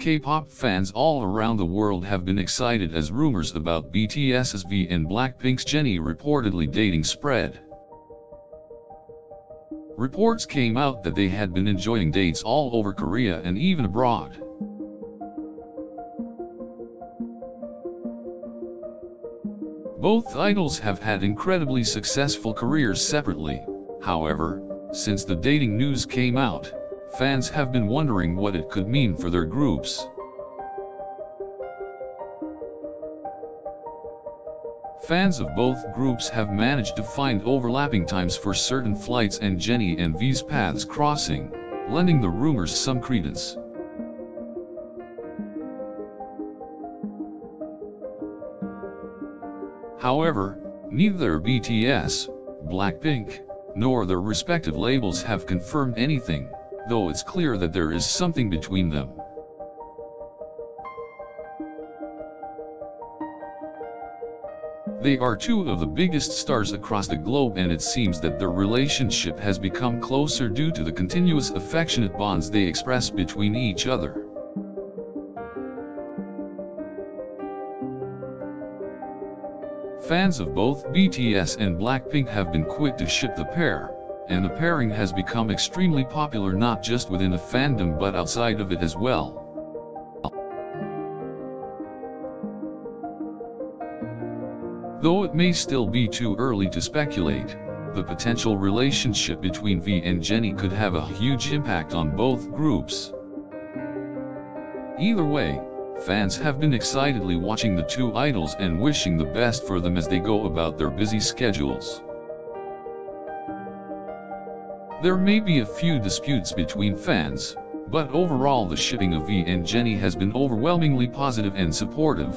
K-pop fans all around the world have been excited as rumors about BTS's V and Blackpink's Jennie reportedly dating spread. Reports came out that they had been enjoying dates all over Korea and even abroad. Both idols have had incredibly successful careers separately, however, since the dating news came out, fans have been wondering what it could mean for their groups. Fans of both groups have managed to find overlapping times for certain flights and Jennie and V's paths crossing, lending the rumors some credence. However, neither BTS, Blackpink, nor their respective labels have confirmed anything, though it's clear that there is something between them. They are two of the biggest stars across the globe and it seems that their relationship has become closer due to the continuous affectionate bonds they express between each other. Fans of both BTS and Blackpink have been quick to ship the pair, and the pairing has become extremely popular not just within the fandom but outside of it as well. Though it may still be too early to speculate, the potential relationship between V and Jennie could have a huge impact on both groups. Either way, Fans have been excitedly watching the two idols and wishing the best for them as they go about their busy schedules. There may be a few disputes between fans, but overall the shipping of V and Jennie has been overwhelmingly positive and supportive.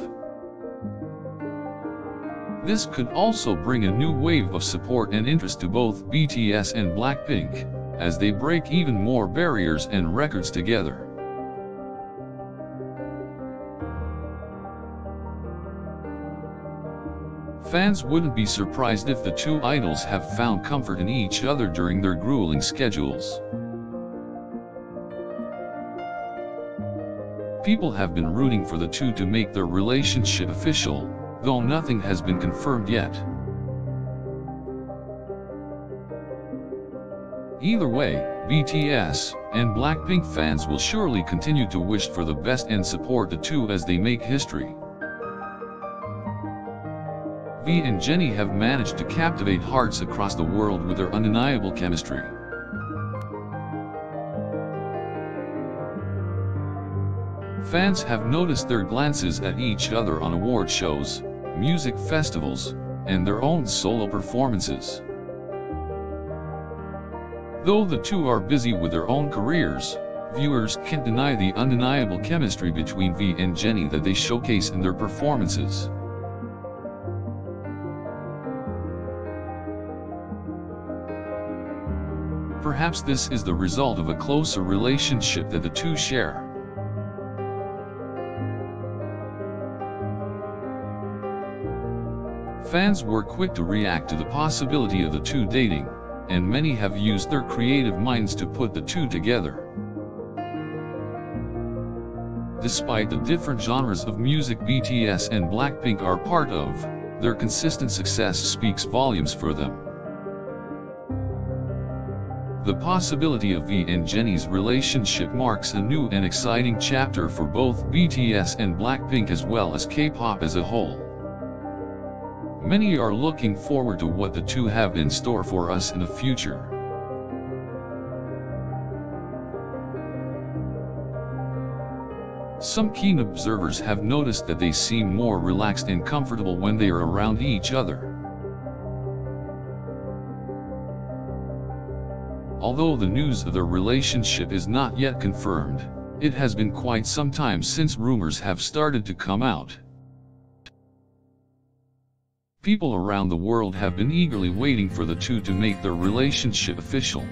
This could also bring a new wave of support and interest to both BTS and Blackpink, as they break even more barriers and records together. Fans wouldn't be surprised if the two idols have found comfort in each other during their grueling schedules. People have been rooting for the two to make their relationship official, though nothing has been confirmed yet. Either way, BTS and Blackpink fans will surely continue to wish for the best and support the two as they make history. V and Jennie have managed to captivate hearts across the world with their undeniable chemistry. Fans have noticed their glances at each other on award shows, music festivals, and their own solo performances. Though the two are busy with their own careers, viewers can't deny the undeniable chemistry between V and Jennie that they showcase in their performances. Perhaps this is the result of a closer relationship that the two share. Fans were quick to react to the possibility of the two dating, and many have used their creative minds to put the two together. Despite the different genres of music BTS and Blackpink are part of, their consistent success speaks volumes for them. The possibility of V and Jennie's relationship marks a new and exciting chapter for both BTS and Blackpink as well as K-pop as a whole. Many are looking forward to what the two have in store for us in the future. Some keen observers have noticed that they seem more relaxed and comfortable when they are around each other. Although the news of their relationship is not yet confirmed, it has been quite some time since rumors have started to come out. People around the world have been eagerly waiting for the two to make their relationship official,